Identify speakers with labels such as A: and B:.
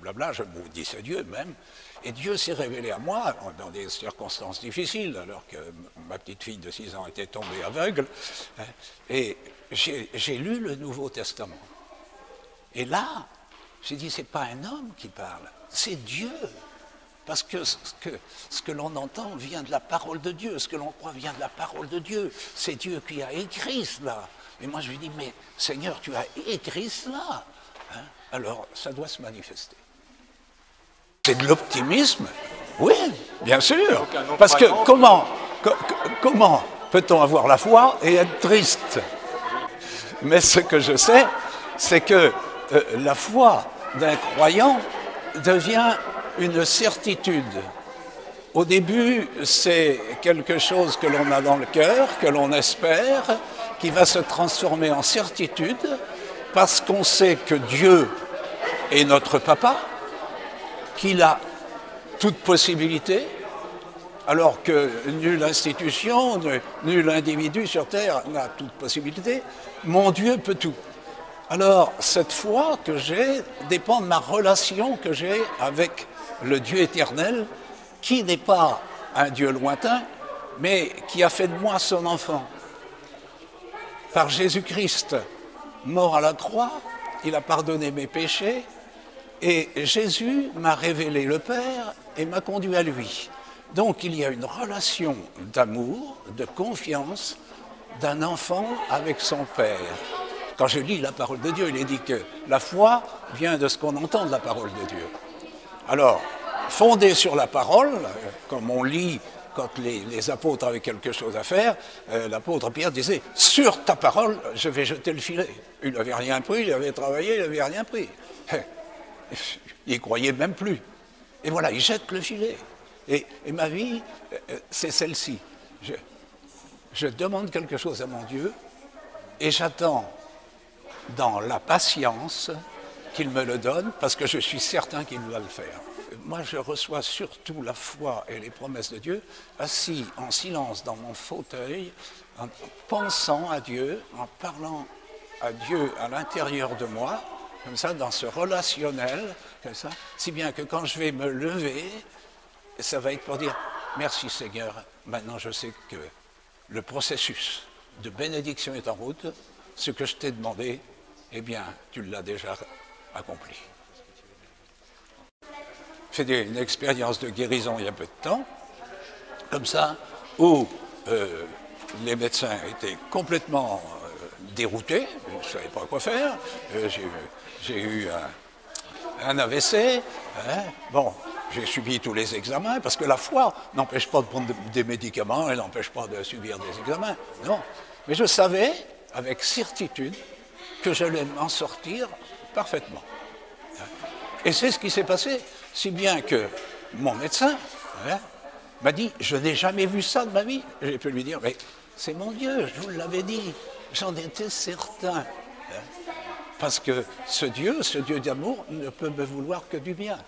A: Blabla, je dis c'est Dieu même. Et Dieu s'est révélé à moi dans des circonstances difficiles, alors que ma petite fille de 6 ans était tombée aveugle. Hein. Et j'ai lu le Nouveau Testament. Et là, j'ai dit, c'est pas un homme qui parle, c'est Dieu. Parce que ce que, ce que l'on entend vient de la parole de Dieu, ce que l'on croit vient de la parole de Dieu. C'est Dieu qui a écrit cela. Et moi je lui dis, mais Seigneur, tu as écrit cela. Hein? Alors ça doit se manifester. C'est de l'optimisme Oui, bien sûr. Parce que comment, comment peut-on avoir la foi et être triste? Mais ce que je sais, c'est que euh, la foi d'un croyant devient une certitude. Au début, c'est quelque chose que l'on a dans le cœur, que l'on espère, qui va se transformer en certitude, parce qu'on sait que Dieu est notre papa, qu'il a toute possibilité, alors que nulle institution, nul individu sur Terre n'a toute possibilité. Mon Dieu peut tout. Alors, cette foi que j'ai dépend de ma relation que j'ai avec le Dieu éternel, qui n'est pas un Dieu lointain, mais qui a fait de moi son enfant. Par Jésus-Christ, mort à la croix, il a pardonné mes péchés, et Jésus m'a révélé le Père et m'a conduit à lui. Donc il y a une relation d'amour, de confiance d'un enfant avec son Père. Quand je lis la parole de Dieu, il est dit que la foi vient de ce qu'on entend de la parole de Dieu. Alors, fondé sur la parole, comme on lit quand les, apôtres avaient quelque chose à faire, euh, l'apôtre Pierre disait Sur ta parole, je vais jeter le filet. Il n'avait rien pris, il avait travaillé, il n'avait rien pris. Il n'y croyait même plus. Et voilà, il jette le filet. Et, ma vie, euh, c'est celle-ci. je demande quelque chose à mon Dieu et j'attends dans la patience qu'il me le donne, parce que je suis certain qu'il va le faire. Moi, je reçois surtout la foi et les promesses de Dieu, assis en silence dans mon fauteuil, en pensant à Dieu, en parlant à Dieu à l'intérieur de moi, comme ça, dans ce relationnel, comme ça, si bien que quand je vais me lever, ça va être pour dire merci Seigneur, maintenant je sais que le processus de bénédiction est en route, ce que je t'ai demandé, eh bien, tu l'as déjà accompli. J'ai fait une expérience de guérison il y a peu de temps, comme ça, où euh, les médecins étaient complètement euh, déroutés, je ne savais pas quoi faire, euh, j'ai eu un, AVC, hein. bon, j'ai subi tous les examens, parce que la foi n'empêche pas de prendre des médicaments, elle n'empêche pas de subir des examens, non. Mais je savais, avec certitude, que j'allais m'en sortir parfaitement. Et c'est ce qui s'est passé, si bien que mon médecin hein, m'a dit, je n'ai jamais vu ça de ma vie. J'ai pu lui dire, mais c'est mon Dieu, je vous l'avais dit, j'en étais certain. Hein. Parce que ce Dieu, ce Dieu d'amour, ne peut me vouloir que du bien.